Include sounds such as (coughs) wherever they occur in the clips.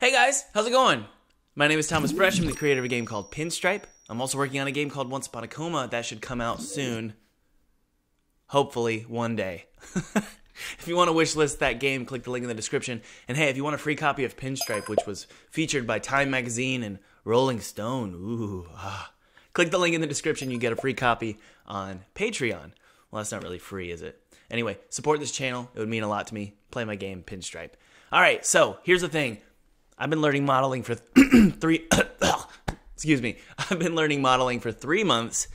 Hey guys, how's it going? My name is Thomas Brush. I'm the creator of a game called Pinstripe. I'm also working on a game called Once Upon a Coma that should come out soon. Hopefully, one day. (laughs) if you want to wishlist that game, click the link in the description. And hey, if you want a free copy of Pinstripe, which was featured by Time Magazine and Rolling Stone, ooh, ah, click the link in the description. You get a free copy on Patreon. Well, that's not really free, is it? Anyway, support this channel. It would mean a lot to me. Play my game, Pinstripe. All right, so here's the thing. I've been learning modeling for (clears throat) three. (coughs) excuse me. I've been learning modeling for three months,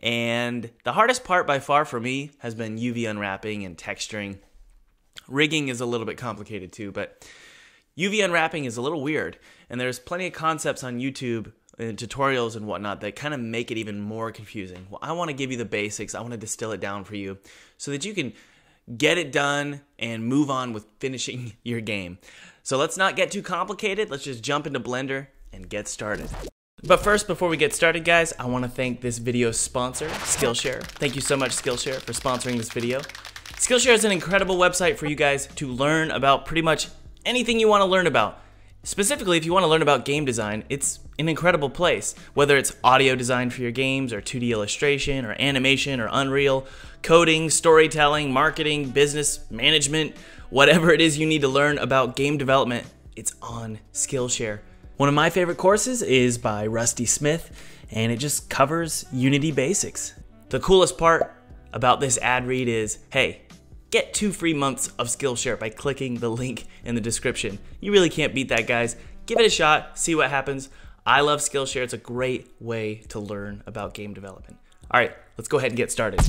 and the hardest part by far for me has been UV unwrapping and texturing. Rigging is a little bit complicated too, but UV unwrapping is a little weird, and there's plenty of concepts on YouTube and tutorials and whatnot that kind of make it even more confusing. Well, I want to give you the basics. I want to distill it down for you so that you can get it done and move on with finishing (laughs) your game. So let's not get too complicated. Let's just jump into Blender and get started. But first, before we get started, guys, I want to thank this video's sponsor, Skillshare. Thank you so much, Skillshare, for sponsoring this video. Skillshare is an incredible website for you guys to learn about pretty much anything you want to learn about. Specifically, if you want to learn about game design, it's an incredible place. Whether it's audio design for your games, or 2D illustration, or animation, or Unreal, coding, storytelling, marketing, business, management, whatever it is you need to learn about game development, it's on Skillshare. One of my favorite courses is by Rusty Smith, and it just covers Unity basics. The coolest part about this ad read is hey, Get two free months of Skillshare by clicking the link in the description. You really can't beat that, guys. Give it a shot, see what happens. I love Skillshare. It's a great way to learn about game development. All right, let's go ahead and get started.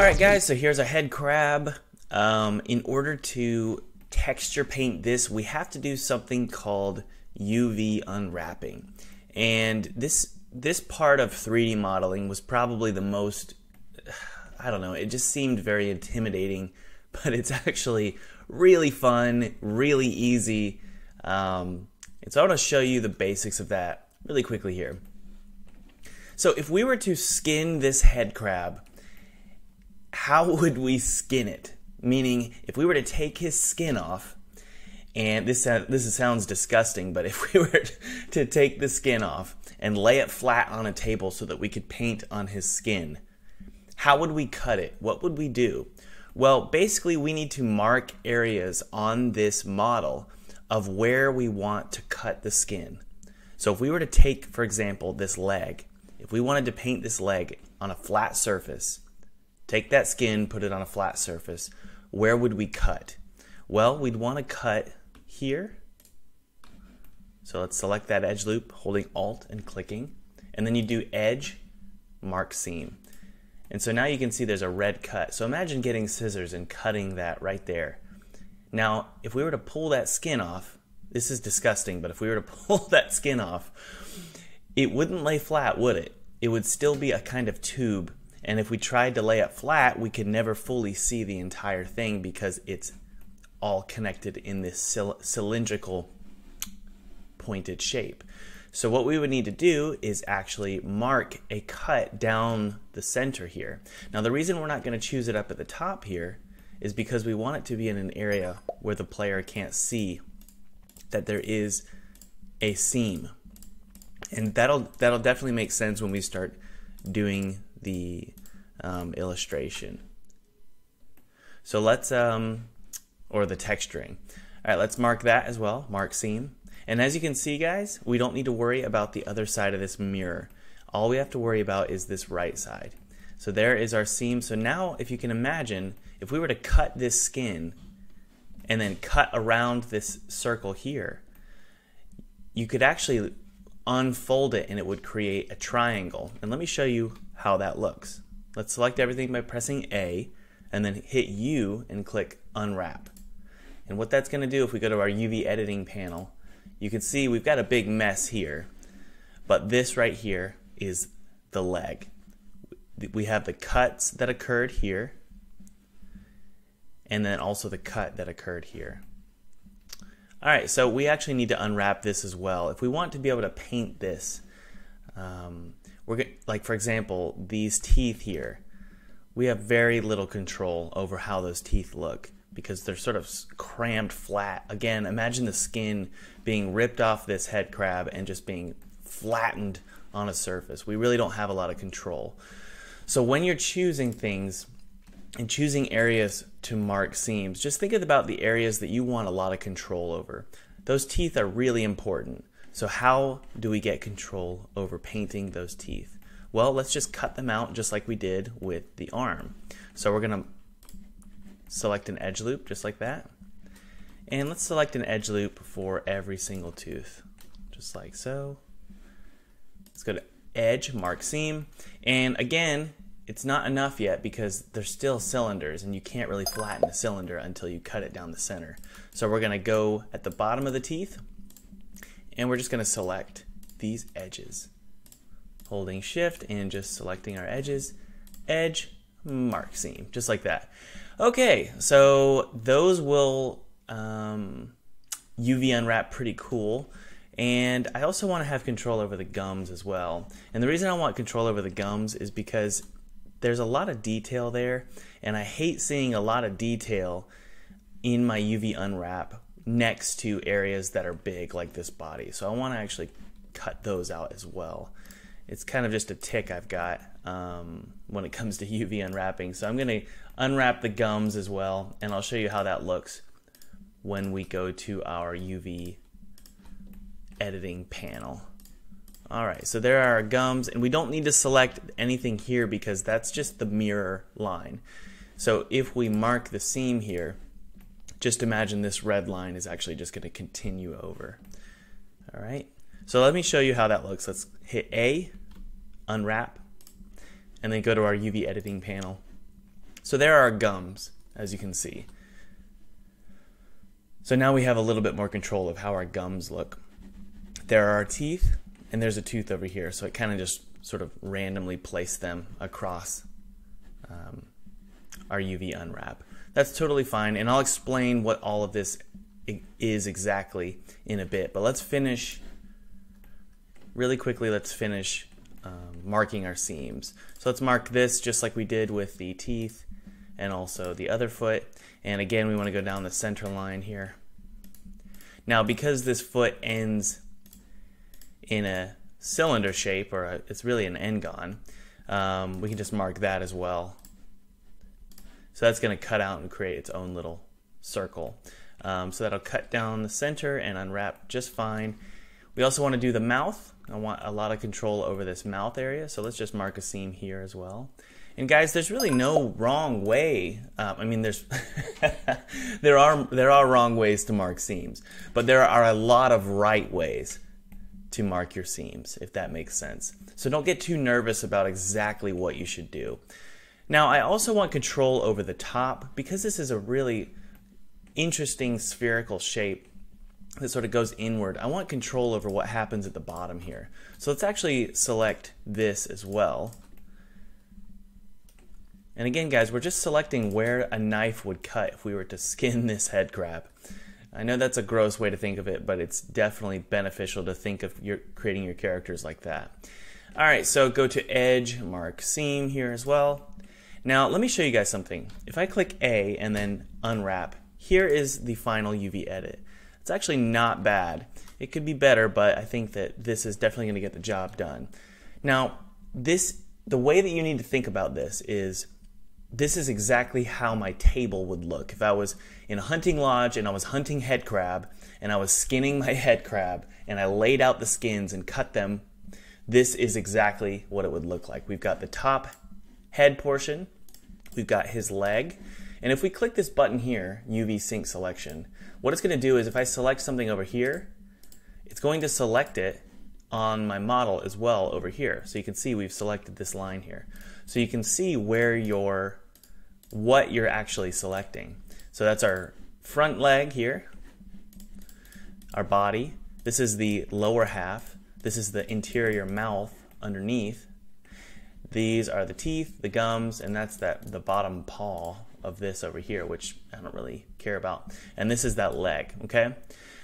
All right, guys, so here's a head crab. Um, in order to texture paint this, we have to do something called UV unwrapping. And this this part of 3D modeling was probably the most, I don't know, it just seemed very intimidating, (laughs) but it's actually really fun, really easy. Um, and so I want to show you the basics of that really quickly here. So if we were to skin this head crab, how (laughs) would we skin it? Meaning, if we were to take his skin off, and this uh, this sounds disgusting, but (laughs) if we were to take the skin off and lay it flat on a table so that we could paint on his skin. How would we cut it? What would we do? Well, basically, we need to mark areas on this model of where we want to cut the skin. So, if we were to take, for example, this leg, if we wanted to paint this leg on a flat surface, take that skin, put it on a flat surface, where would we cut? Well, we'd want to cut here so let's select that edge loop, holding Alt and clicking. And then you do Edge, Mark Seam. And so now you can see there's a red cut. So imagine getting scissors and cutting that right there. Now, if we were to pull that skin off, this is disgusting, but if we were to (laughs) pull that skin off, it wouldn't lay flat, would it? It would still be a kind of tube. And if we tried to lay it flat, we could never fully see the entire thing because it's all connected in this cylindrical pointed shape. So what we would need to do is actually mark a cut down the center here. Now the reason we're not going to choose it up at the top here is because we want it to be in an area where the player can't see that there is a seam. And that'll that'll definitely make sense when we start doing the um, illustration. So let's um, or the texturing. All right, let's mark that as well. Mark seam. And as you can see, guys, we don't need to worry about the other side of this mirror. All we have to worry about is this right side. So there is our seam. So now, if you can imagine, if we were to cut this skin and then cut around this circle here, you could actually unfold it and it would create a triangle. And let me show you how that looks. Let's select everything by pressing A and then hit U and click unwrap. And what that's going to do if we go to our UV editing panel you can see we've got a big mess here, but this right here is the leg. We have the cuts that occurred here, and then also the cut that occurred here. All right, so we actually need to unwrap this as well. If we want to be able to paint this, um, we're like for example, these teeth here, we have very little control over how those teeth look. because they're sort of crammed flat. Again, imagine the skin being ripped off this head crab and just being flattened on a surface. We really don't have a lot of control. So when you're choosing things and choosing areas to mark seams, just think about the areas that you want a lot of control over. Those teeth are really important. So how do we get control over painting those teeth? Well, let's just cut them out just like we did with the arm. So we're going to select an edge loop just like that. And let's select an edge loop for every single tooth, just like so. Let's go to edge, mark seam. And again, it's not enough yet because they're still cylinders and you can't really flatten a cylinder until you cut it down the center. So we're gonna go at the bottom of the teeth and we're just gonna select these edges. Holding shift and just selecting our edges, edge, mark seam, just like that. Okay, so those will um, UV unwrap pretty cool. And I also want to have control over the gums as well. And the reason I want control over the gums is because there's a lot of detail there, and I hate seeing a lot of detail in my UV unwrap next to areas that are big like this body. So I want to actually cut those out as well. It's kind of just a tick I've got um, when it comes to (laughs) UV unwrapping. So I'm going to unwrap the gums as well, and I'll show you how that looks when we go to our UV editing panel. All right, so there are our gums, and we don't need to select anything here because that's just the mirror line. So if we mark the seam here, just imagine this red line is actually just going to continue over. All right, so let me show you how that looks. Let's hit A, unwrap, and then go to our UV editing panel. So there are our gums, as you can see. So now we have a little bit more control of how our gums look. There are our teeth, and there's a tooth over here, so it kind of just sort of randomly placed them across um, our UV unwrap. That's totally fine, and I'll explain what all of this is exactly in a bit. But let's finish really quickly. Let's finish um, marking our seams. So let's mark this just like we did with the teeth and also the other foot. And again, we want to go down the center line here. Now, because this foot ends in a cylinder shape, or a, it's really an n-gon, um, we can just mark that as well. So that's going to cut out and create its own little circle. Um, so that'll cut down the center and unwrap just fine. We also want to do the mouth. I want a lot of control over this mouth area, so let's just mark a seam here as well. And guys, there's really no wrong way. Um, I mean, there's (laughs) there are there are wrong ways to mark seams, but there are a lot of right ways to mark your seams, if that makes sense. So don't get too nervous about exactly what you should do. Now, I also want control over the top because this is a really interesting spherical shape that sort of goes inward. I want control over what happens at the bottom here. So let's actually select this as well. And again, guys, we're just selecting where a knife would cut if we were to skin (laughs) this head crab. I know that's a gross way to think of it, but it's definitely beneficial to think of your creating your characters like that. All right, so go to edge, mark seam here as well. Now, let me show you guys something. If I click A and then unwrap, here is the final UV edit. It's actually not bad. It could be better, but I think that this is definitely going to get the job done. Now, this the way that you need to think about this is this is exactly how my table would look if I was in a hunting lodge and I was hunting head crab and I was skinning my (laughs) head crab and I laid out the skins and cut them. This is exactly what it would look like. We've got the top head portion, we've got his leg, and if we click this button here, UV sync selection, what it's going to do is if I select something over here, it's going to select it on my model as well over here. So you can see we've selected this line here. So you can see where your what you're actually selecting. So that's our front leg here, our body. This is the lower half. This is the interior mouth underneath. These are the teeth, the gums, and that's that the bottom paw of this over here, which I don't really care about. And this is that leg, okay?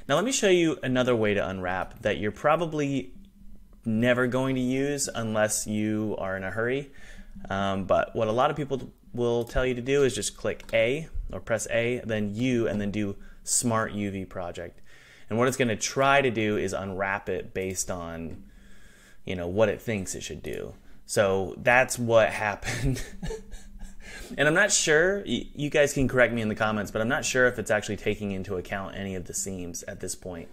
Now let me show you another way to unwrap that you're probably never going to use unless you are in a hurry. Um, but what a lot of people will tell you to do is just click A or press A, then U, and then do Smart UV Project. And what it's going to try to do is unwrap it based on, you know, what it thinks it should do. So that's what happened. (laughs) and I'm not sure, you guys can correct me in the comments, but I'm not sure if it's actually taking into account any of the seams at this point.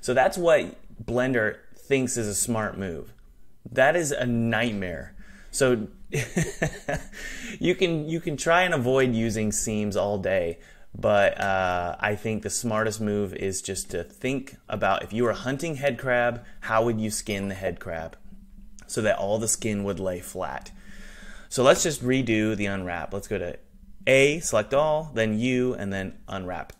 So that's what Blender thinks is a smart move. That is a nightmare. So (laughs) you can you can try and avoid using seams all day, but uh, I think the smartest move is just to think about if you were hunting head crab, how would you skin the head crab so that all the skin would lay flat. So let's just redo the unwrap. Let's go to A, select all, then U, and then unwrap.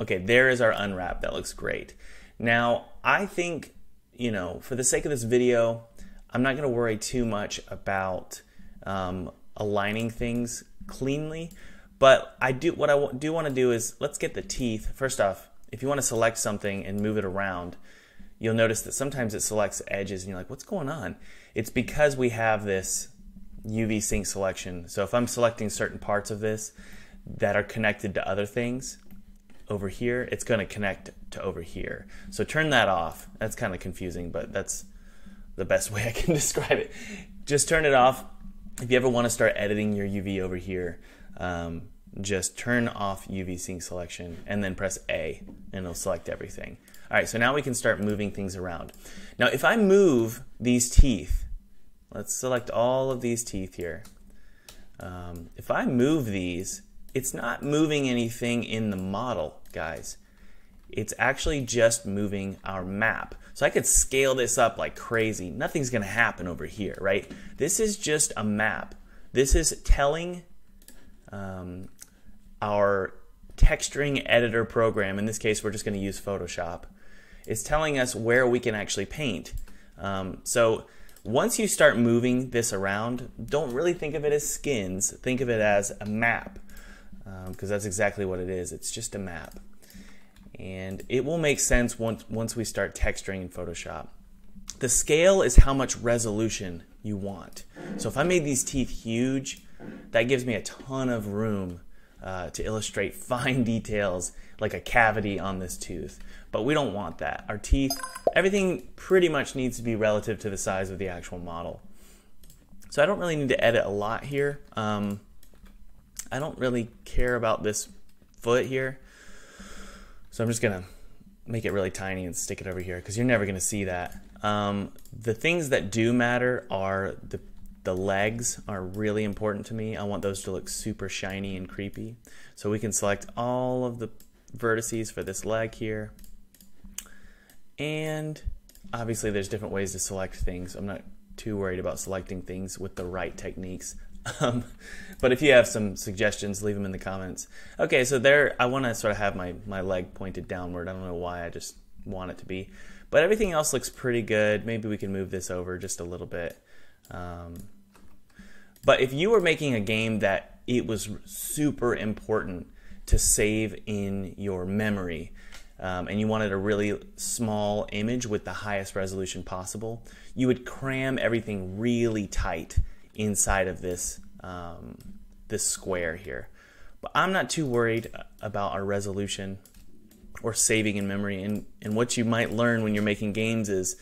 Okay, there is our unwrap. That looks great. Now, I think, you know, for the sake of this video, I'm not going to worry too much about um, aligning things cleanly. But I do what I do want to do is let's get the teeth. First off, if you want to select something and move it around, you'll notice that sometimes it selects edges and you're like, what's going on? It's because we have this UV sync selection. So if I'm selecting certain parts of this that are connected to other things, over here, it's going to connect to over here. So turn that off. That's kind of confusing, but that's the best (laughs) way I can describe it. Just turn it off. If you ever want to start editing your UV over here, um, just turn off UV sync selection and then press A and it'll select everything. All right, so now we can start moving things around. Now, if I move these teeth, let's select all of these teeth here. Um, if I move these, it's not moving anything in the model, guys. It's actually just moving our map. So I could scale this up like crazy. Nothing's going to happen over here, right? This is just a map. This is telling um, our texturing editor program, in this case we're just going to use Photoshop, is telling us where we can actually paint. Um, so once you start moving this around, don't really think of it as skins. Think of it as a map because um, that's exactly what it is. It's just a map. And it will make sense once, once we start texturing in Photoshop. The scale is how much resolution you want. So if I made these teeth huge, that gives me a ton of room uh, to illustrate (laughs) fine details like a cavity on this tooth. But we don't want that. Our teeth, everything pretty much needs to be relative to the size of the actual model. So I don't really need to edit a lot here. Um, I don't really care about this foot here. So I'm just to make it really tiny and stick it over here because you're never to see that. Um, the things that do matter are the, the legs are really important to me. I want those to look super shiny and creepy. So we can select all of the vertices for this leg here. And obviously there's different ways to select things. I'm not too worried about selecting things with the right techniques. (laughs) Um, but if you have some suggestions, leave them in the comments. Okay, so there, I want to sort of have my, my leg pointed downward. I don't know why, I just want it to be. But everything else looks pretty good. Maybe we can move this over just a little bit. Um, but if you were making a game that it was super important to save in your memory, um, and you wanted a really small image with the highest resolution possible, you would cram everything really tight inside of this um, this square here. But I'm not too worried about our resolution or saving in memory. And, and what you might learn when you're making games is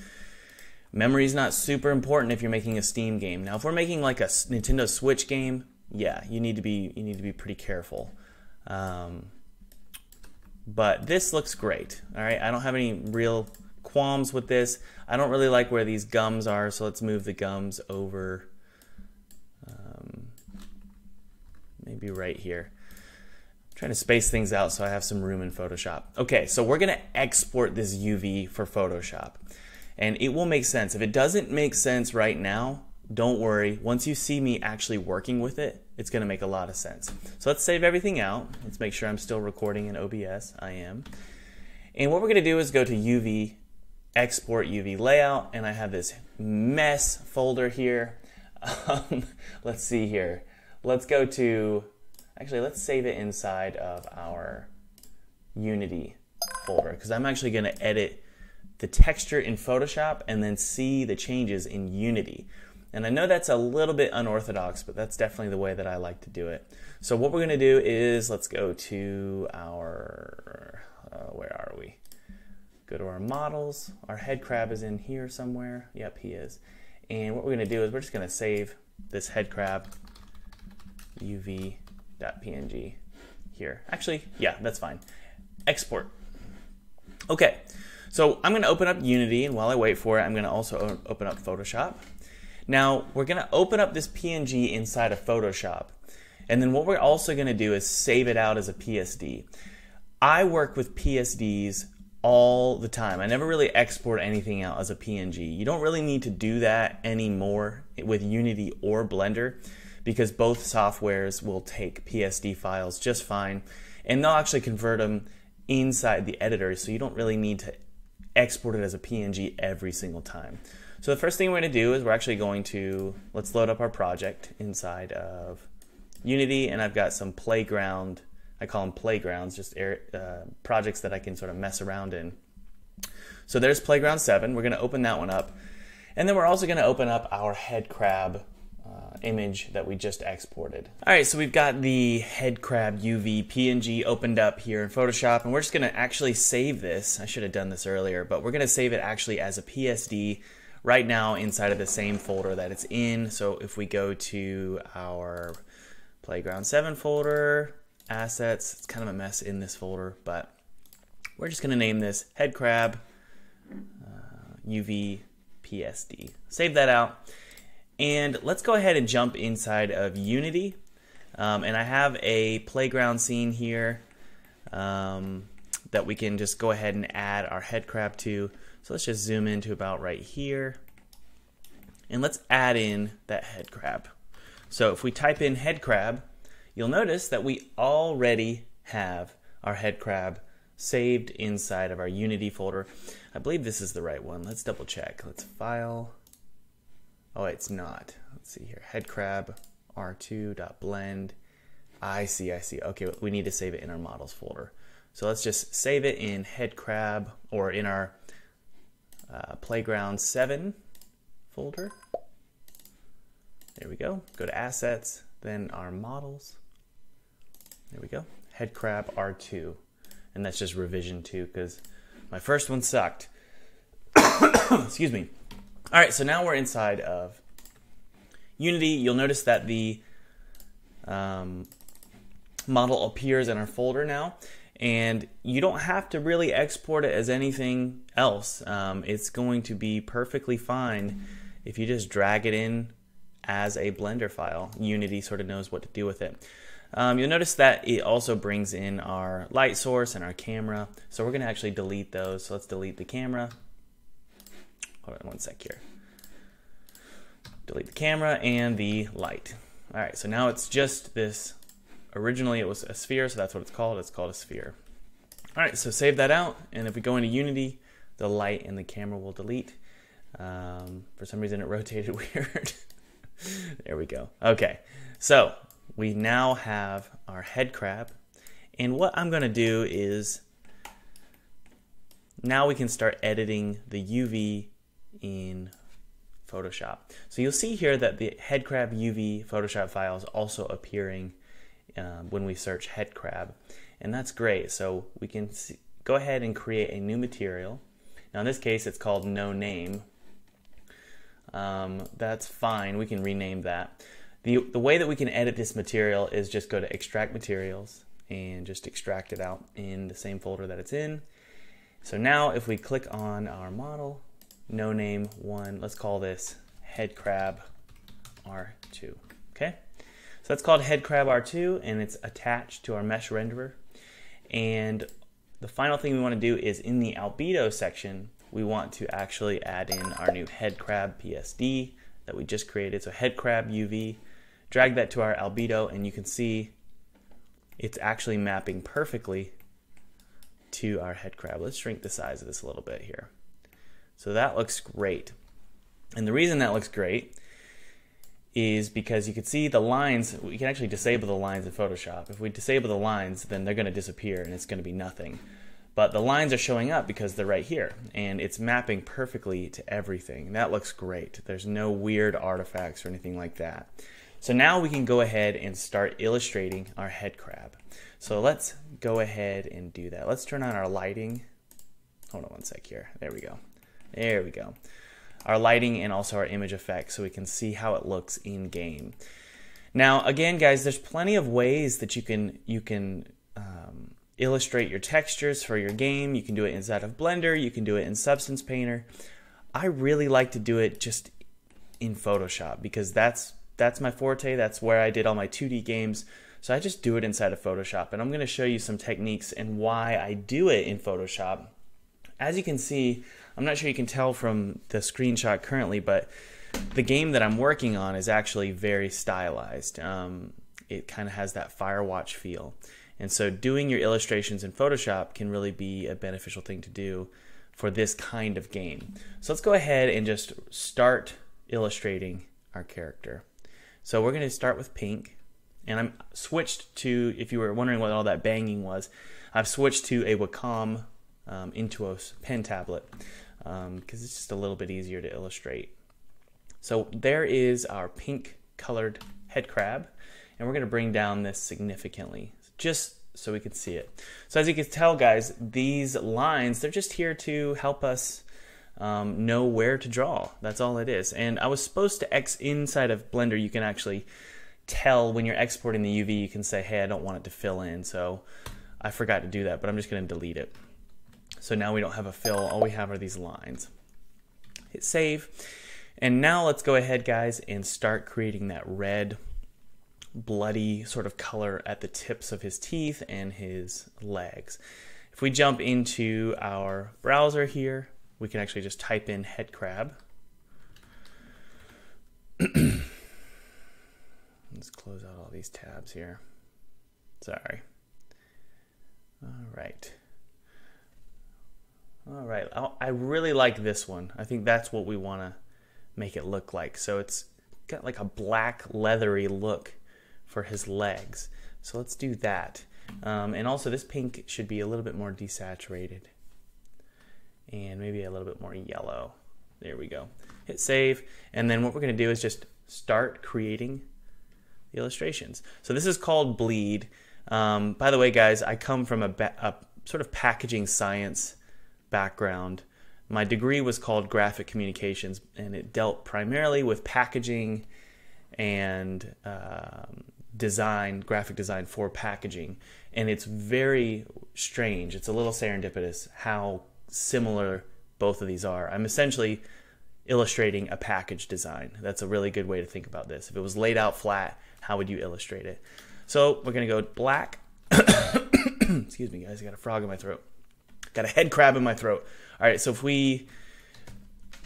memory is not super important if you're making a Steam game. Now, if we're making like a Nintendo Switch game, yeah, you need to be you need to be pretty careful. Um, but this looks great. All right, I don't have any real qualms with this. I don't really like where these gums are, so let's move the gums over maybe right here. I'm trying to space things out so I have some room in Photoshop. Okay, so we're gonna export this UV for Photoshop. And it will make sense. If it doesn't make sense right now, don't worry. Once you see me actually working with it, it's gonna make a lot of sense. So let's save everything out. Let's make sure I'm still recording in OBS. I am. And what we're gonna do is go to UV, export UV layout, and I have this mess folder here. (laughs) Um, let's see here let's go to, actually, let's save it inside of our Unity folder because I'm actually going to edit the texture in Photoshop and then see the changes in Unity. And I know that's a little bit unorthodox, but that's definitely the way that I like to do it. So what we're going to do is let's go to our, uh, where are we? Go to our models. Our head crab is in here somewhere. Yep, he is. And what we're going to do is we're just going to save this head crab uv.png here. Actually, yeah, that's fine. Export. Okay, so I'm going to open up Unity, and while I wait for it, I'm going to also open up Photoshop. Now, we're going to open up this PNG inside of Photoshop. And then what we're also going to do is save it out as a PSD. I work with PSDs all the time. I never really export anything out as a PNG. You don't really need to do that anymore with Unity or Blender because both softwares will take PSD files just fine and they'll actually convert them inside the editor so you don't really need to export it as a PNG every single time. So the first thing we're going to do is we're actually going to, let's load up our project inside of Unity and I've got some playground I call them playgrounds, just air, uh, projects that I can sort of mess around in. So there's Playground 7. We're going to open that one up. And then we're also going to open up our head crab image that we just exported. All right, so we've got the head crab UV PNG opened up here in Photoshop, and we're just going to actually save this. I should have done this earlier, but we're going to save it actually as a PSD right now inside of the same folder that it's in. So if we go to our Playground 7 folder, assets. It's kind of a mess in this folder, but we're just going to name this head crab uh, UV PSD. Save that out. And let's go ahead and jump inside of Unity. Um, and I have a playground scene here um, that we can just go ahead and add our head crab to. So let's just zoom into about right here. And let's add in that head crab. So if we type in head crab, you'll notice that we already have our head crab saved inside of our Unity folder. I believe this is the right one. Let's double check. Let's file. Oh, it's not. Let's see here. Head crab r2.blend. I see, I see. Okay, we need to save it in our models folder. So let's just save it in head crab or in our uh, playground 7 folder. There we go. Go to assets, then our models. There we go. Head crab R2. And that's just revision 2 because my first one sucked. (coughs) Excuse me. All right, so now we're inside of Unity. You'll notice that the um, model appears in our folder now. And you don't have to really export it as anything else. Um, it's going to be perfectly fine if you just drag it in as a Blender file. Unity sort of knows what to do with it. Um, you'll notice that it also brings in our light source and our camera. So we're going to actually delete those. So let's delete the camera. Hold on one sec here. Delete the camera and the light. All right, so now it's just this. Originally it was a sphere, so that's what it's called. It's called a sphere. All right, so save that out. And if we go into Unity, the light and the camera will delete. Um, for some reason it (laughs) rotated weird. (laughs) there we go. Okay, so we now have our head crab. And what I'm going to do is now we can start editing the UV in Photoshop. So you'll see here that the head crab UV Photoshop file is also appearing um, when we search head crab. And that's great. So we can see, go ahead and create a new material. Now in this case it's called no name. Um, that's fine. We can rename that. The, the way that we can edit this material is just go to extract materials and just extract it out in the same folder that it's in. So now if we click on our model, no name one, let's call this head crab R2, okay? So that's called head crab R2 and it's attached to our mesh renderer. And the final thing we want to do is in the albedo section, we want to actually add in our new head crab PSD that we just created. So head crab UV drag that to our albedo and you can see it's actually mapping perfectly to our head crab. Let's shrink the size of this a little bit here. So that looks great. And the reason that looks great is because you can see the lines, we can actually disable the lines in Photoshop. If we disable the lines, then they're going to disappear and it's going to be nothing. but the lines are showing up because they're right here and it's mapping perfectly to everything. That looks great. There's no weird artifacts or anything like that. So now we can go ahead and start illustrating our head crab. So let's go ahead and do that. Let's turn on our lighting. Hold on one sec here. There we go. There we go. Our lighting and also our image effects so we can see how it looks in game. Now, again, guys, there's plenty of ways that you can you can um, illustrate your textures for your game. You can do it inside of Blender. You can do it in Substance Painter. I really like to do it just in Photoshop because that's that's my forte. That's where I did all my 2D games. So I just do it inside of Photoshop. And I'm going to show you some techniques and why I do it in Photoshop. As you can see, I'm not sure you can tell from the screenshot currently, but the game that I'm working on is actually very stylized. Um, it kind of has that Firewatch feel. And so doing your illustrations in Photoshop can really be a beneficial thing to do for this kind of game. So let's go ahead and just start illustrating our character. So we're going to start with pink. And I'm switched to, if you were wondering what all that banging was, I've switched to a Wacom um, Intuos pen tablet because um, it's just a little bit easier to illustrate. So there is our pink colored head crab, and we're going to bring down this significantly, just so we can see it. So as you can tell, guys, these lines, they're just here to help us um, know where to draw. That's all it is. And I was supposed to X inside of Blender, you can actually tell when you're exporting the UV, you can say, hey, I don't want it to fill in. So I forgot to do that, but I'm just going to delete it. So now we don't have a fill, all we have are these lines. Hit save. And now let's go ahead, guys, and start creating that red, bloody sort of color at the tips of his teeth and his legs. If we jump into our browser here, we can actually just type in head crab. (clears throat) Let's close out all these tabs here. Sorry. All right. All right. I really like this one. I think that's what we want to make it look like. So it's got like a black leathery look for his legs. So let's do that. Um, and also this pink should be a little bit more desaturated and maybe a little bit more yellow. There we go. Hit save. And then what we're going to do is just start creating the illustrations. So this is called Bleed. Um, by the way, guys, I come from a, a sort of packaging science background. My degree was called graphic communications, and it dealt primarily with packaging and um, design, graphic design for packaging. And it's very strange. It's a little serendipitous how similar both of these are. I'm essentially illustrating a package design. That's a really good way to think about this. If it was laid out flat, how would you illustrate it? So we're going to go black. (coughs) Excuse me, guys. I got a frog in my throat. Got a head crab in my throat. All right, so if we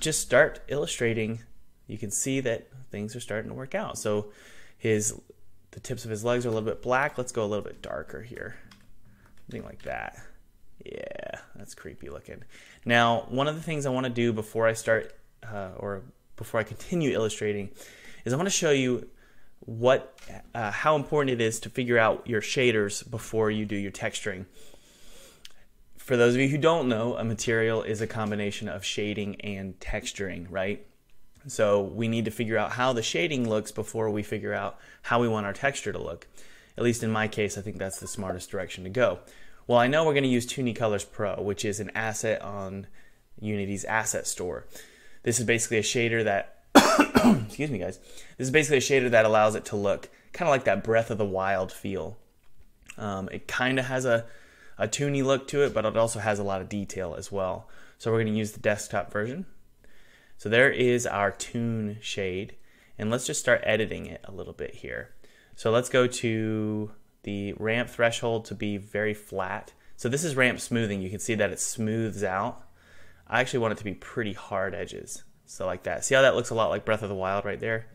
just start illustrating, you can see that things are starting to work out. So his the tips of his legs are a little bit black. Let's go a little bit darker here. Something like that. Yeah, that's creepy looking. Now, one of the things I want to do before I start uh, or before I continue illustrating is I want to show you what uh, how important it is to figure out your shaders before you do your texturing for those of you who don't know, a material is a combination of shading and texturing, right? So we need to figure out how the shading looks before we figure out how we want our texture to look. At least in my case, I think that's the smartest direction to go. Well, I know we're going to use Colors Pro, which is an asset on Unity's asset store. This is basically a shader that, (coughs) excuse me, guys. This is basically a shader that allows it to look kind of like that Breath of the Wild feel. Um, it kind of has a a toony look to it, but it also has a lot of detail as well. So we're going to use the desktop version. So there is our toon shade. And let's just start editing it a little bit here. So let's go to the ramp threshold to be very flat. So this is ramp smoothing. You can see that it smooths out. I actually want it to be pretty hard edges. So like that. See how that looks a lot like Breath of the Wild right there?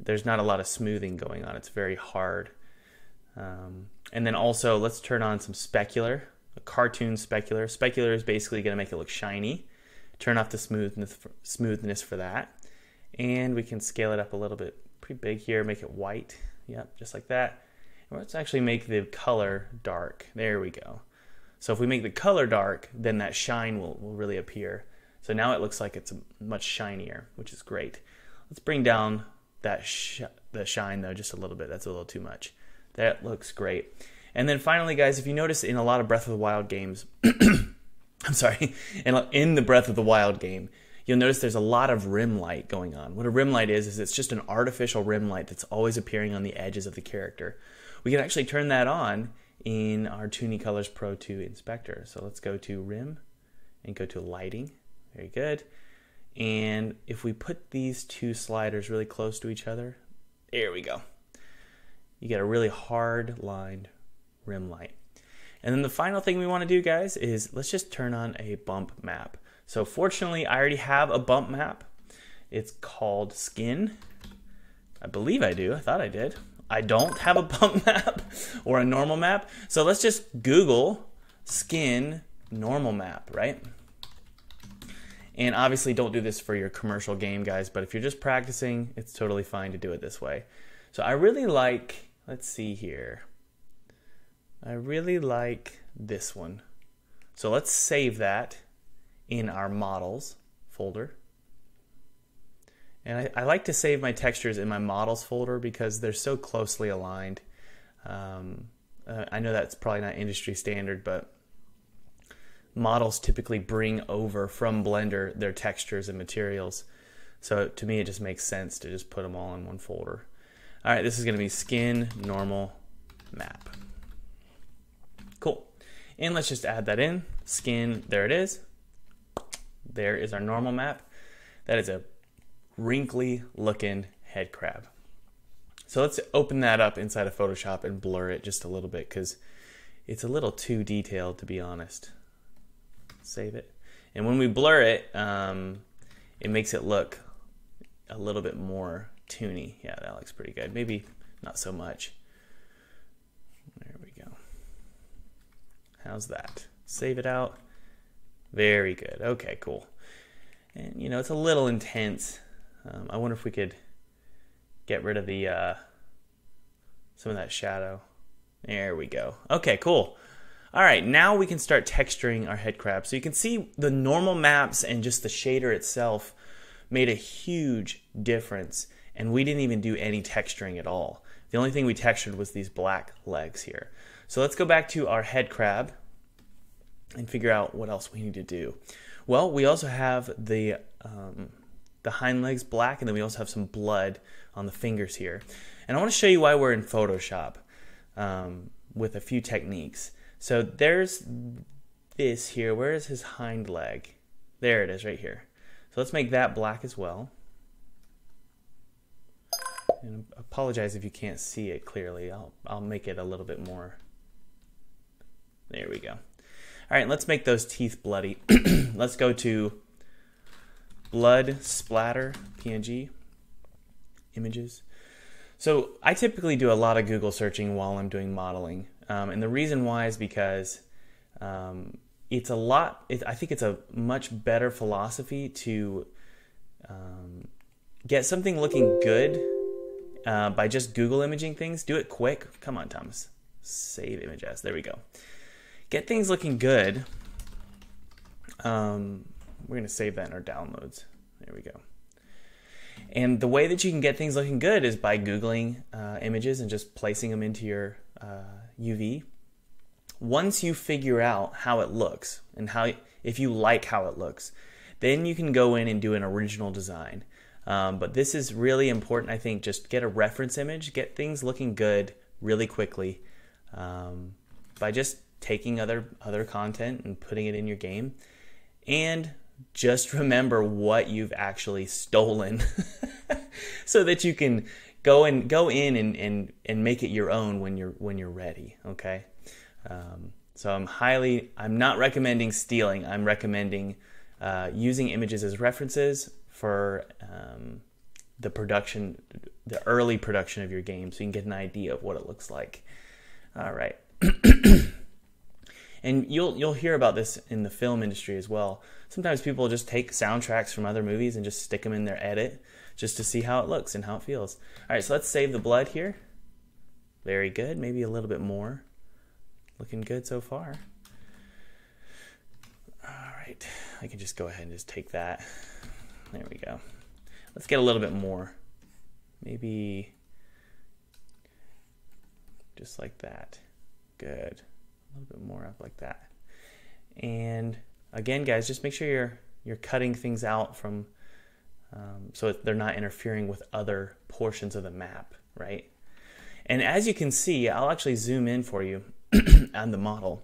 There's not a lot of smoothing going on. It's very hard. Um, and then also, let's turn on some specular, a cartoon specular. Specular is basically going to make it look shiny. Turn off the smoothness for, smoothness for that. And we can scale it up a little bit, pretty big here, make it white. Yep, just like that. And let's actually make the color dark. There we go. So if we make the color dark, then that shine will, will really appear. So now it looks like it's much shinier, which is great. Let's bring down that sh the shine though just a little bit. That's a little too much. That looks great. And then finally, guys, if you notice in a lot of Breath of the Wild games, (clears throat) I'm sorry, in, in the Breath of the Wild game, you'll notice there's a lot of rim light going on. What a rim light is, is it's just an artificial rim light that's always appearing on the edges of the character. We can actually turn that on in our Toony Colors Pro 2 inspector. So let's go to rim and go to lighting. Very good. And if we put these two sliders really close to each other, there we go. You get a really hard lined rim light. And then the final thing we want to do, guys, is let's just turn on a bump map. So fortunately, I already have a bump map. It's called Skin. I believe I do. I thought I did. I don't (laughs) have a bump map or a normal map. So let's just Google Skin normal map, right? And obviously, don't do this for your commercial game, guys, but if you're just practicing, it's totally fine to do it this way. So I really like, let's see here. I really like this one. So let's save that in our models folder. And I, I, like to save my textures in my models folder because they're so closely aligned. Um, uh, I know that's probably not industry standard, but models typically bring over from Blender their textures and materials. So to me, it just makes sense to just put them all in one folder. All right, this is going to be skin normal map. Cool. And let's just add that in. Skin, there it is. There is our normal map. That is a wrinkly looking head crab. So let's open that up inside of Photoshop and blur it just a little bit because it's a little too detailed to be honest save it. And when we blur it, um, it makes it look a little bit more toony. Yeah, that looks pretty good. Maybe not so much. There we go. How's that? Save it out. Very good. Okay, cool. And you know, it's a little intense. Um, I wonder if we could get rid of the uh, some of that shadow. There we go. Okay, cool. All right, now we can start texturing our head crab. So you can see the normal maps and just the shader itself made a huge difference. And we didn't even do any texturing at all. The only thing we textured was these black legs here. So let's go back to our head crab and figure out what else we need to do. Well, we also have the um, the hind legs black, and then we also have some blood on the fingers here. And I want to show you why we're in Photoshop um, with a few techniques. So there's this here. Where is his hind leg? There it is right here. So let's make that black as well. And apologize if you can't see it clearly. I'll, I'll make it a little bit more. There we go. All right, let's make those teeth bloody. (clears throat) let's go to blood splatter PNG images. So I typically do a lot of Google searching while I'm doing modeling. Um, and the reason why is because um, it's a lot, it, I think it's a much better philosophy to um, get something looking good uh, by just Google imaging things. Do it quick. Come on, Thomas. Save image as. There we go. Get things looking good. Um, we're going to save that in our downloads. There we go. And the way that you can get things looking good is by Googling uh, images and just placing them into your uh, UV. Once you figure out how it looks and how if you like how it looks, then you can go in and do an original design. Um, but this is really important, I think. Just get a reference image, get things looking good really quickly um, by just taking other other content and putting it in your game, and just (laughs) remember what you've actually stolen, (laughs) so that you can go and go in and, and, and make it your own when you're when you're ready. Okay. Um, so I'm highly I'm not recommending stealing. I'm recommending uh, using images as references for um, the production, the early production of your game, so you can get an idea of what it looks like. All right. (clears throat) and you'll you'll hear about this in the film industry as well. Sometimes people just take soundtracks from other movies and just stick them in their edit just to see how it looks and how it feels. All right, so let's save the blood here. Very good. Maybe a little bit more. Looking good so far. right, I can just go ahead and just take that. There we go. Let's get a little bit more. Maybe just like that. Good. A little bit more up like that. And again, guys, just make sure you're you're cutting things out from um, so they're not interfering with other portions of the map, right? And as you can see, I'll actually zoom in for you (clears throat) on the model.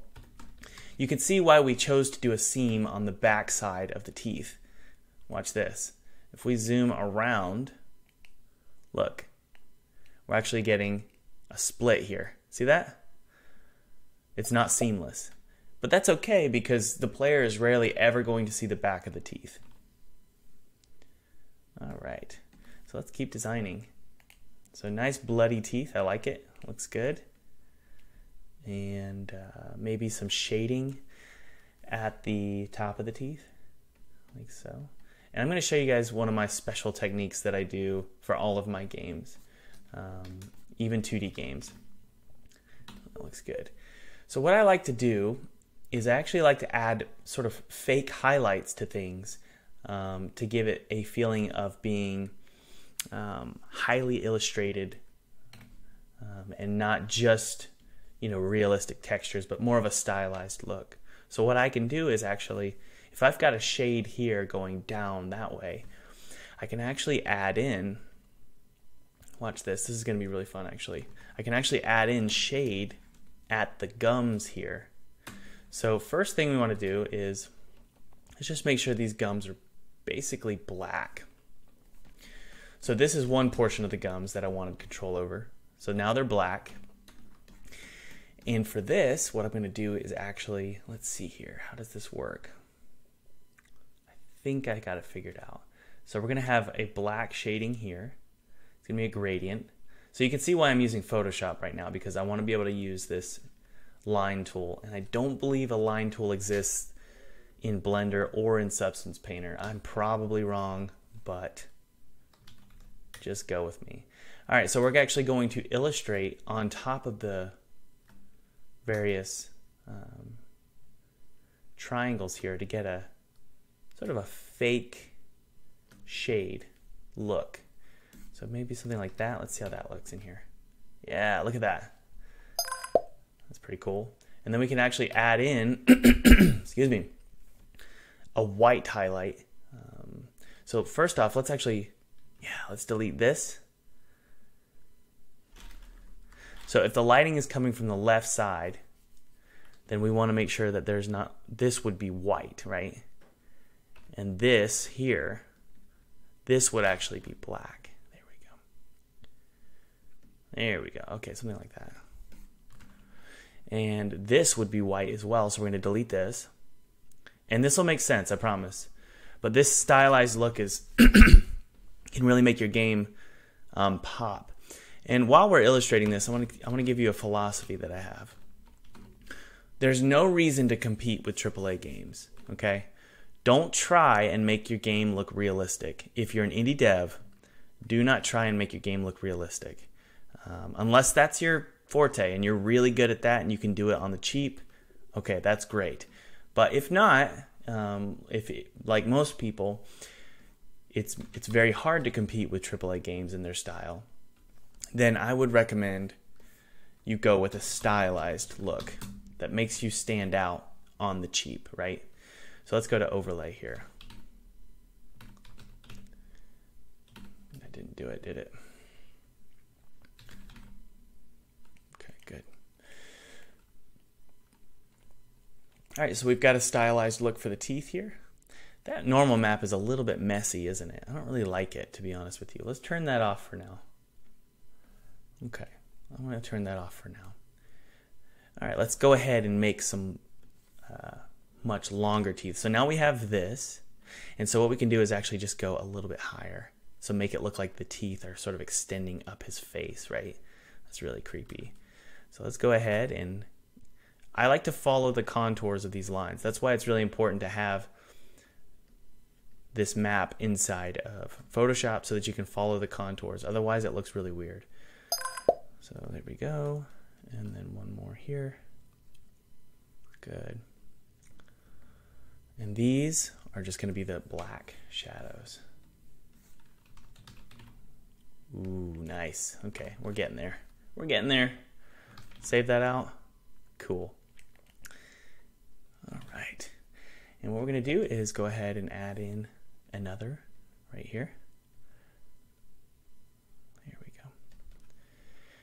You can see why we chose to do a seam on the back side of the teeth. Watch this. If we zoom around, look, we're actually getting a split here. See that? It's not seamless. But that's okay because the player is rarely ever going to see the back of the teeth. All right, so let's keep designing. So nice bloody teeth, I like it, looks good. And uh, maybe some shading at the top of the teeth, like so. And I'm going to show you guys one of my special techniques that I do for all of my games, um, even 2D games. That looks good. So what I like to do is I actually like to add sort of fake highlights to things um, to give it a feeling of being um, highly illustrated um, and not just you know realistic textures, but more of a stylized look. So what I can do is actually, if I've got a shade here going down that way, I can actually add in. Watch this. This is going to be really fun, actually. I can actually add in shade at the gums here. So first thing we want to do is let's just make sure these gums are basically black. So this is one portion of the gums that I wanted control over. So now they're black. And for this, what I'm going to do is actually, let's see here. How does this work? Think I got it figured out. So we're to have a black shading here. It's to be a gradient. So you can see why I'm using Photoshop right now because I want to be able to use this line tool. And I don't believe a line tool exists in Blender or in Substance Painter. I'm probably wrong, but just go with me. All right, so we're actually going to illustrate on top of the various um, triangles here to get a sort of a fake shade look. So maybe something like that. Let's see how that looks in here. Yeah, look at that. That's pretty cool. And then we can actually add in, (coughs) excuse me, a white highlight. Um, so first off, let's actually, yeah, let's delete this. So if the lighting is coming from the left side, then we want to make sure that there's not, this would be white, right? And this here, this would actually be black. There we go. There we go. Okay, something like that. And this would be white as well, so we're going to delete this. And this will make sense, I promise. But this stylized look is (clears throat) can really make your game um, pop. And while we're illustrating this, I want to I want to give you a philosophy that I have. There's no reason to compete with AAA games. Okay, don't try and make your game look realistic. If you're an indie dev, do not try and make your game look realistic, um, unless that's your forte and you're really good at that and you can do it on the cheap. Okay, that's great. But if not, um, if it, like most people, it's it's very hard to compete with AAA games in their style. Then I would recommend you go with a stylized look that makes you stand out on the cheap, right? So let's go to overlay here. I didn't do it, did it? Okay, good. All right, so we've got a stylized look for the teeth here. That normal map is a little bit messy, isn't it? I don't really like it, to be honest with you. Let's turn that off for now. Okay, I'm to turn that off for now. All right, let's go ahead and make some uh, much longer teeth. So now we have this, and so what we can do is actually just go a little bit higher. So make it look like the teeth are sort of extending up his face, right? That's really creepy. So let's go ahead and I like to follow the contours of these lines. That's why it's really important to have this map inside of Photoshop so that you can follow the contours. Otherwise, it looks really weird. So there we go. And then one more here. Good. And these are just going to be the black shadows. Ooh, nice. Okay, we're getting there. We're getting there. Save that out. Cool. All right. And what we're going to do is go ahead and add in another right here. Here we go.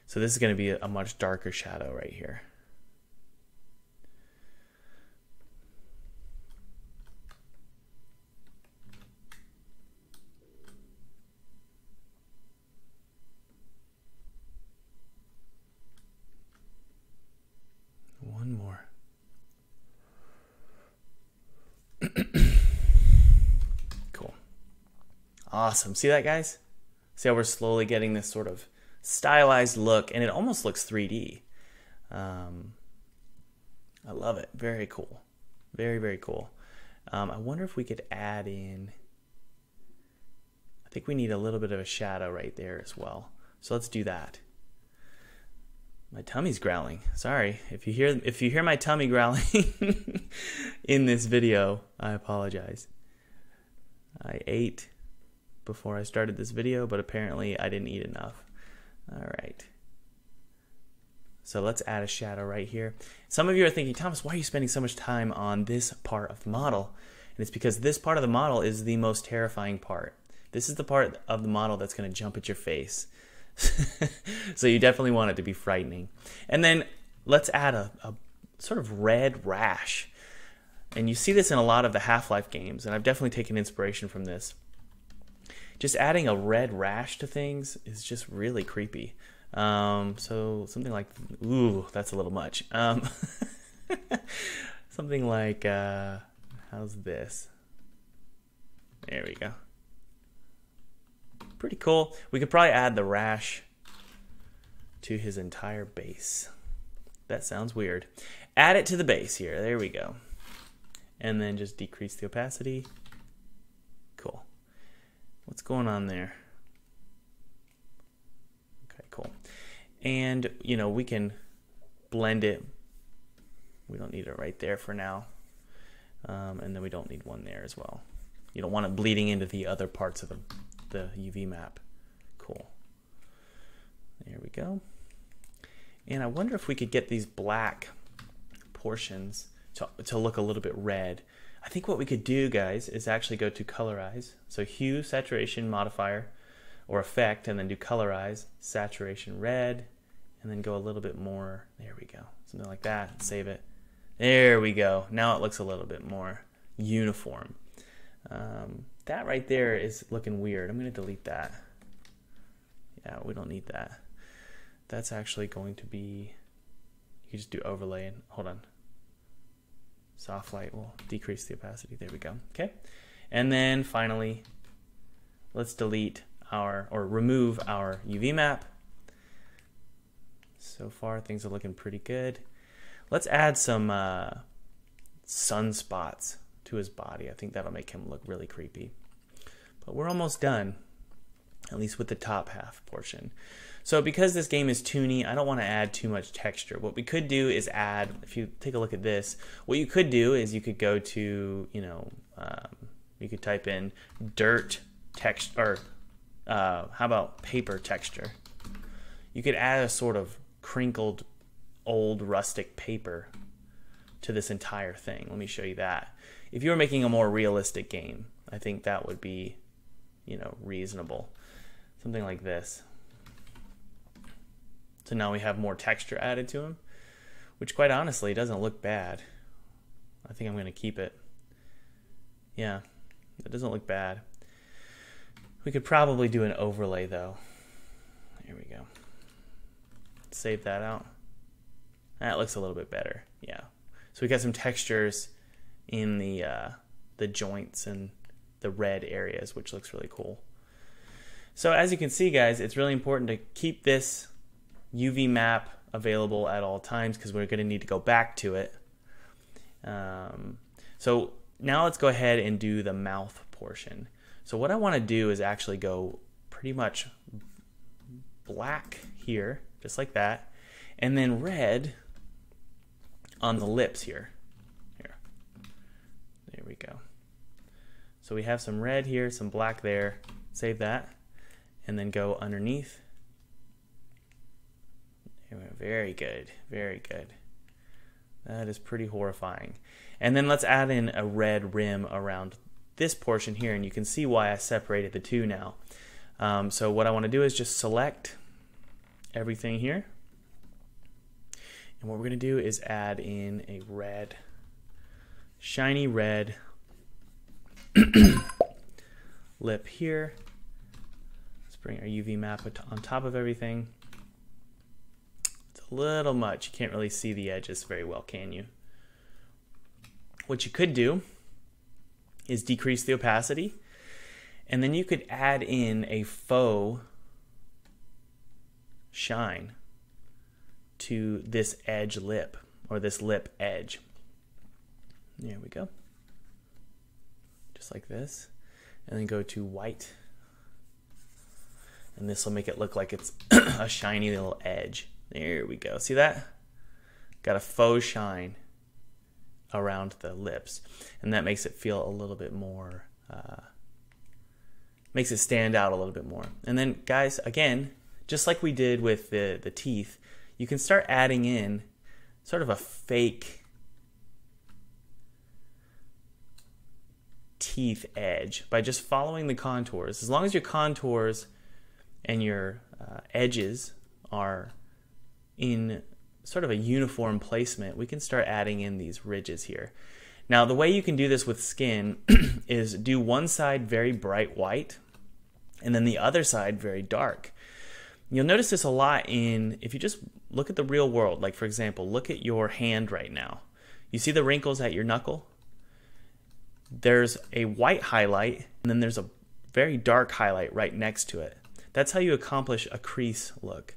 So this is going to be a, much darker shadow right here. One more. cool. Awesome. See that, guys? See how we're slowly getting this sort of stylized look, and it almost looks 3D. Um, I love it. Very cool. Very, very cool. Um, I wonder if we could add in. I think we need a little bit of a shadow right there as well. So let's do that. My tummy's growling. Sorry if you hear if you hear my tummy growling (laughs) in this video. I apologize. I ate before I started this video, but apparently I didn't eat enough. All right. So let's add a shadow right here. Some of you are thinking, Thomas, why are you spending so much time on this part of the model? And it's because this part of the model is the most terrifying part. This is the part of the model that's going to jump at your face. (laughs) so you definitely want it to be frightening. And then let's add a, a sort of red rash. And you see this in a lot of the Half-Life games, and I've definitely taken inspiration from this. Just adding a red rash to things is just really creepy. Um, so something like, ooh, that's a little much. Um, (laughs) something like, uh, how's this? There we go. Pretty cool. We could probably add the rash to his entire base. That sounds weird. Add it to the base here. There we go. And then just decrease the opacity. Cool. What's going on there? Okay, cool. And, you know, we can blend it. We don't need it right there for now. Um, and then we don't need one there as well. You don't want it bleeding into the other parts of the the UV map. Cool. There we go. And I wonder if we could get these black portions to, to look a little bit red. I think what we could do, guys, is actually go to colorize. So hue, saturation, modifier, or effect, and then do colorize, saturation red, and then go a little bit more. There we go. Something like that. Save it. There we go. Now it looks a little bit more uniform. Um, that right there is looking weird. I'm going to delete that. Yeah, we don't need that. That's actually going to be, you just do overlay and hold on. Soft light will decrease the opacity. There we go. Okay. And then finally, let's delete our, or remove our UV map. So far, things are looking pretty good. Let's add some uh, sunspots to his body. I think that'll make him look really creepy. But we're almost done, at least with the top half portion. So because this game is toony, I don't want to add too much texture. What we could do is add, if you take a look at this, what you could do is you could go to, you know, um, you could type in dirt text, or uh, how about paper texture? You could add a sort of crinkled old rustic paper to this entire thing. Let me show you that. If you were making a more realistic game, I think that would be, you know, reasonable. Something like this. So now we have more texture added to him, which quite honestly doesn't look bad. I think I'm going to keep it. Yeah, it doesn't look bad. We could probably do an overlay though. Here we go. Save that out. That looks a little bit better. Yeah. So we got some textures in the uh, the joints and the red areas, which looks really cool. So as you can see, guys, it's really important to keep this UV map available at all times because we're going to need to go back to it. Um, so now let's go ahead and do the mouth portion. So what I want to do is actually go pretty much black here, just like that, and then red on the lips here. Here. There we go. So we have some red here, some black there. Save that. And then go underneath. Very good. Very good. That is pretty horrifying. And then let's add in a red rim around this portion here, and you can see why I separated the two now. Um, so what I want to do is just select everything here. And what we're going to do is add in a red, shiny red (clears throat) lip here. Let's bring our UV map on top of everything. Little much. You can't really see the edges very well, can you? What you could do is decrease the opacity, and then you could add in a faux shine to this edge lip or this lip edge. There we go. Just like this. And then go to white. And this will make it look like it's (clears throat) a shiny little edge. There we go. See that? Got a faux shine around the lips. And that makes it feel a little bit more, uh, makes it stand out a little bit more. And then, guys, again, just like we did with the, the teeth, you can start adding in sort of a fake teeth edge by just following the contours. As long as your contours and your uh, edges are in sort of a uniform placement, we can start adding in these ridges here. Now, the way you can do this with skin (clears throat) is do one side very bright white and then the other side very dark. You'll notice this a lot in, if you just look at the real world, like for example, look at your hand right now. You see the wrinkles at your knuckle? There's a white highlight, and then there's a very dark highlight right next to it. That's how you accomplish a crease look.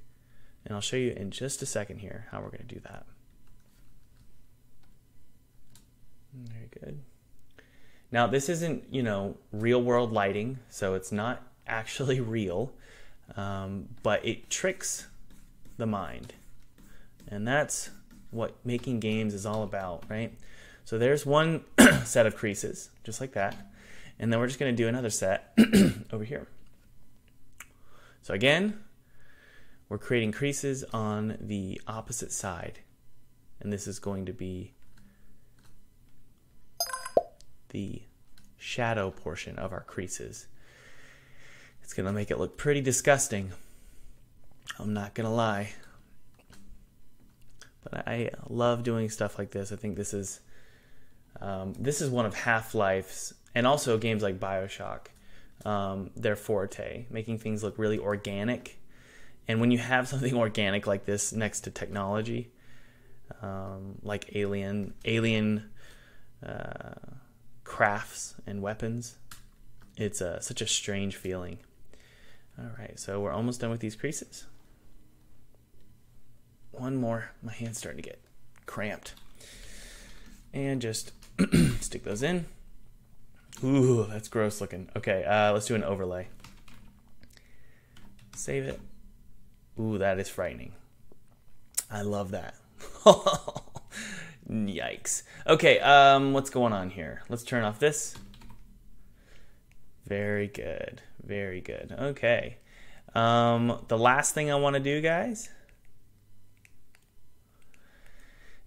And I'll show you in just a second here how we're going to do that. Very good. Now, this isn't, you know, real world lighting, so it's not (laughs) actually real, um, but it tricks the mind. And that's what making games is all about, right? So there's one (coughs) set of creases, just like that. And then we're just going to do another set (coughs) over here. So again, we're creating creases on the opposite side. And this is going to be the shadow portion of our creases. It's going to make it look pretty disgusting. I'm not going to lie. But I love doing stuff like this. I think this is um, this is one of Half-Life's and also games like BioShock um, their forte, making things look really organic and when you have (laughs) something organic like this next to technology, um, like alien alien uh, crafts and weapons, it's a, such a strange feeling. All right, so we're almost done with these creases. One more. My hand's starting to get cramped. And just (clears throat) stick those in. Ooh, that's gross looking. Okay, uh, let's do an overlay. Save it. Ooh, that is frightening. I love that. (laughs) Yikes. Okay, um, what's going on here? Let's turn off this. Very good. Very good. Okay. Um, the last thing I want to do, guys,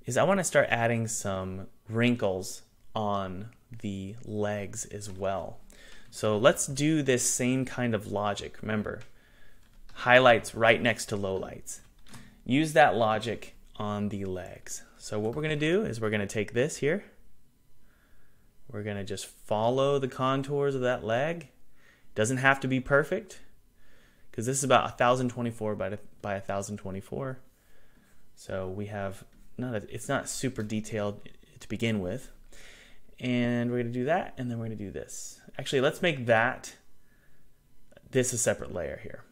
is I want to start adding some wrinkles on the legs as well. So let's do this same kind of logic. Remember, highlights right next to lowlights. Use that logic on the legs. So what we're going to do is we're going to take this here. We're going to just follow the contours of that leg. Doesn't have to be perfect because this is about 1024 by by 1024. So we have not a, it's not super detailed to begin with. And we're going to do that and then we're to do this. Actually, let's make that this a separate layer here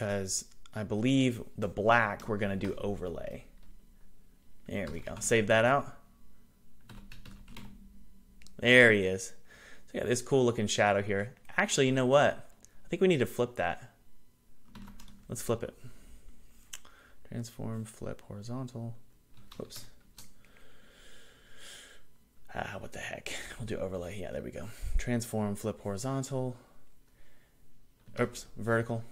because I believe the black we're going to do overlay. There we go. Save that out. There he is. So got this cool looking shadow here. Actually, you know what? I think we need to flip that. Let's flip it. Transform, flip, horizontal. Oops. Ah, what the heck. we'll do overlay. Yeah, there we go. Transform, flip horizontal. Oops, vertical.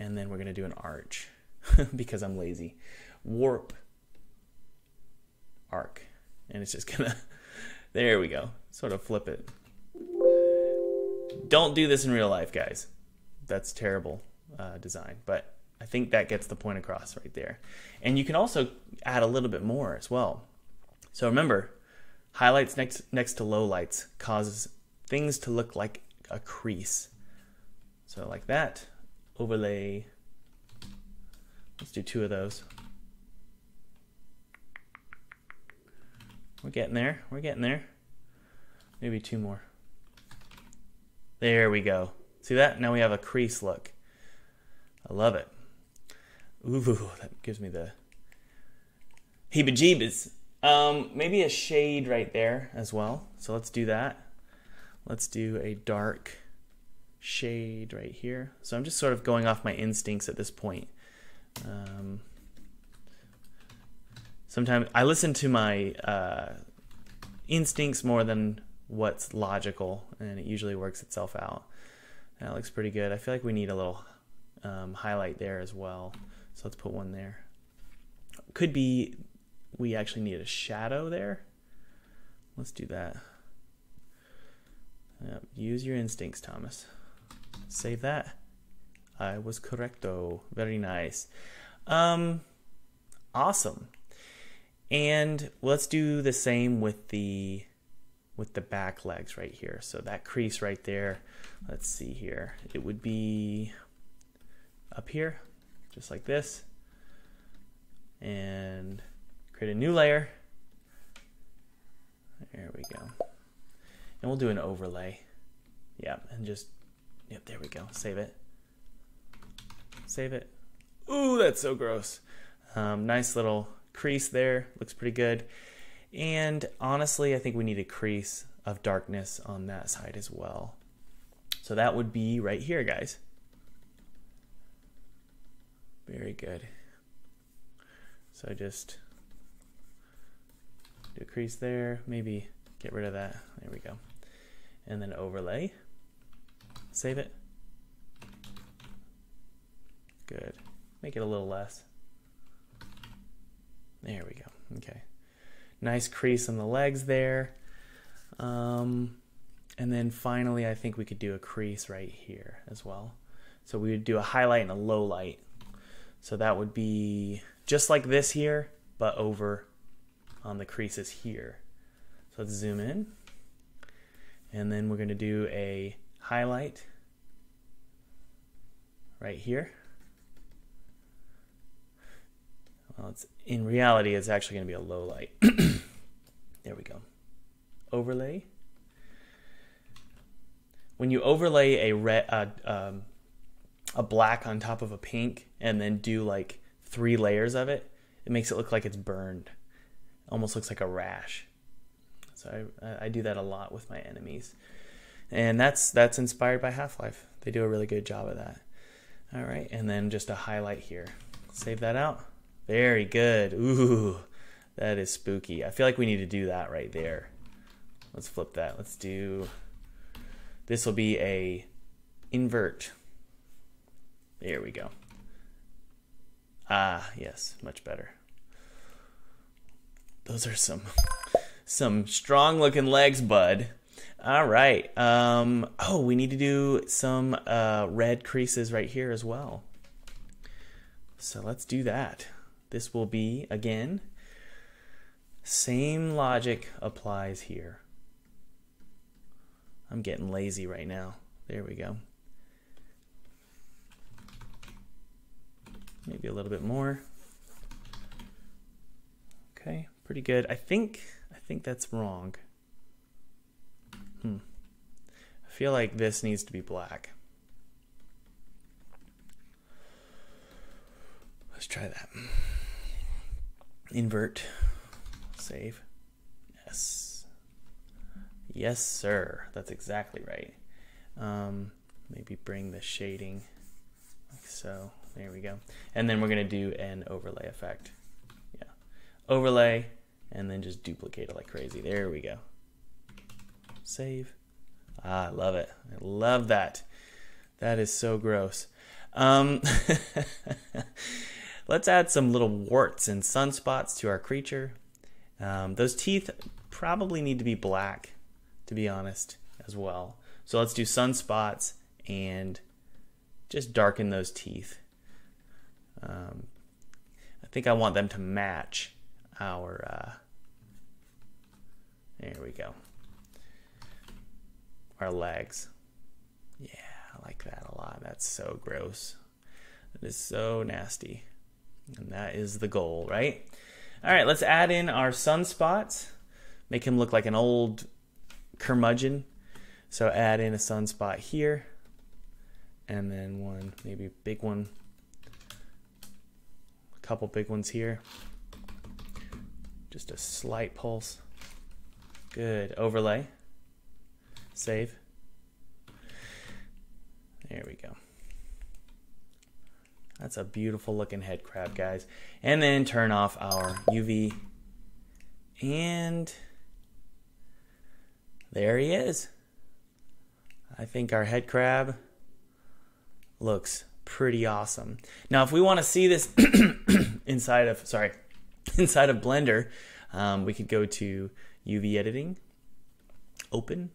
And then we're going to do an arch (laughs) because I'm lazy. Warp, arc. And it's just going (laughs) to, there we go. Sort of flip it. Don't do this in real life, guys. That's terrible uh, design. But I think that gets the point across right there. And you can also add a little bit more as well. So remember, highlights next next to lowlights causes things to look like a crease. So like that, overlay. Let's do two of those. We're getting there. We're getting there. Maybe two more. There we go. See that? Now we have a crease look. I love it. Ooh, (laughs) that gives me the heebie-jeebies. Um, maybe a shade right there as well. So let's do that. Let's do a dark shade right here. So I'm just sort of going off my instincts at this point. Um, sometimes I listen to my uh, instincts more than what's logical, and it usually works itself out. That looks pretty good. I feel like we need a little um, highlight there as well. So let's put one there. Could be we actually need a shadow there. Let's do that. Yep, use your instincts, Thomas. Save that. I was correcto. Very nice. Um, awesome. And let's do the same with the with the back legs right here. So that crease right there, let's see here. It would be up here, just like this. And create a new layer. There we go. And we'll do an overlay. Yep, and just, yep, there we go. Save it. Save it. Ooh, that's so gross. Um, nice little crease there. Looks pretty good. And honestly, I think we need a crease of darkness on that side as well. So that would be right here, guys. Very good. So just do a crease there, maybe get rid of that. There we go. And then overlay. Save it. Good. Make it a little less. There we go. Okay. Nice crease on the legs there. Um, and then finally, I think we could do a crease right here as well. So we would do a highlight and a low light. So that would be just like this here, but over on the creases here. So let's zoom in. And then we're going to do a highlight right here. Well, it's in reality, it's actually going to be a low light. (coughs) there we go. Overlay. When you overlay a red, uh, um, a black on top of a pink, and then do like three layers of it, it makes it look like it's burned. Almost looks like a rash. So I, I do that a lot with my enemies, and that's that's inspired by Half Life. They do a really good job of that. All right, and then just a highlight here. Save that out. Very good. Ooh, that is spooky. I feel like we need to do that right there. Let's flip that. Let's do, this will be a invert. There we go. Ah, yes, much better. Those are some some strong looking legs, bud. All right. Um, oh, we need to do some uh, red creases right here as well. So let's do that. This will be, again, same logic applies here. I'm getting lazy right now. There we go. Maybe a little bit more. Okay, pretty good. I think I think that's wrong. Hmm. I feel like this needs to be black. Let's try that invert, save. Yes. Yes, sir. That's exactly right. Um, maybe bring the shading like so. There we go. And then we're going to do an overlay effect. Yeah. Overlay, and then just duplicate it like crazy. There we go. Save. Ah, I love it. I love that. That is so gross. Um, (laughs) let's add some little warts and sunspots to our creature. Um, those teeth probably need to be black, to be honest, as well. So let's do sunspots and just darken those teeth. Um, I think I want them to match our. Uh, there we go. Our legs. Yeah, I like that a lot. That's so gross. That is so nasty. And that is the goal, right? All right, let's add in our sunspots. Make him look like an old curmudgeon. So add in a sunspot here. And then one, maybe big one. A couple big ones here. Just a slight pulse. Good. Overlay. Save. There we go. That's a beautiful looking head crab, guys. And then turn off our UV. And there he is. I think our head crab looks pretty awesome. Now, if we want to see this (coughs) inside of, sorry, (coughs) inside of Blender, um, we could go to UV editing, open,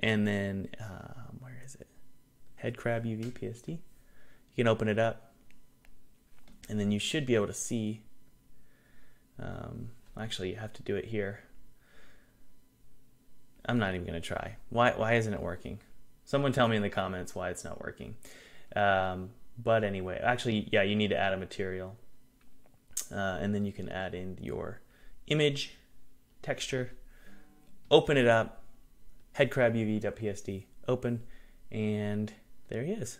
and then um, where is it? Head crab UV PSD. You can open it up, and then you should be able to see. Um, actually, you have to do it here. I'm not even gonna try. Why? Why isn't it working? Someone tell me in the comments why it's not working. Um, but anyway, actually, yeah, you need to add a material, uh, and then you can add in your image, texture, open it up, headcrabuv.psd, open, and there he is.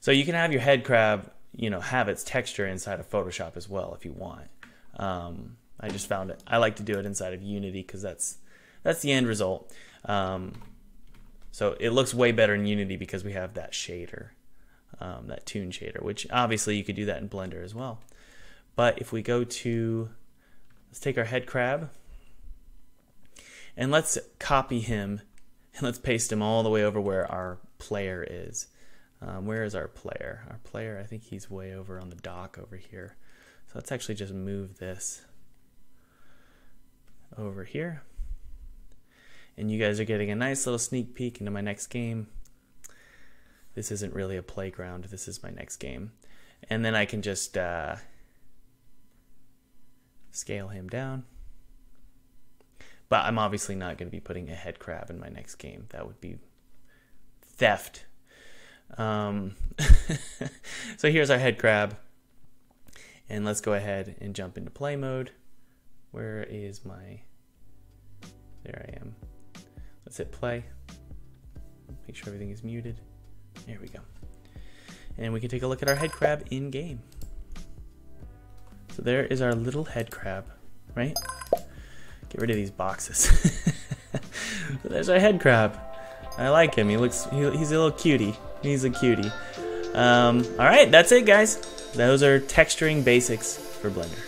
So you can have your head crab, you know, have its texture inside of Photoshop as well if you want. Um, I just found it. I like to do it inside of Unity because that's that's the end result. Um, so it looks way better in Unity because we have that shader, um, that toon shader, which obviously you could do that in Blender as well. But if we go to, let's take our head crab and let's copy him and let's paste him all the way over where our player is. Um, where is our player? Our player, I think he's way over on the dock over here. So let's actually just move this over here. And you guys are getting a nice little sneak peek into my next game. This isn't really a playground, this is my next game. And then I can just uh, scale him down. But I'm obviously not going to be putting a head crab in my next game. That would be theft. Um, (laughs) so here's our head crab. And let's go ahead and jump into play mode. Where is my... There I am. Let's hit play. Make sure everything is muted. There we go. And we can take a look at our head crab in game. So there is our little head crab, right? Get rid of these boxes. (laughs) there's our head crab. I like him. He looks, he, he's a little cutie. He's a cutie. Um, all right, that's it, guys. Those are texturing basics for Blender.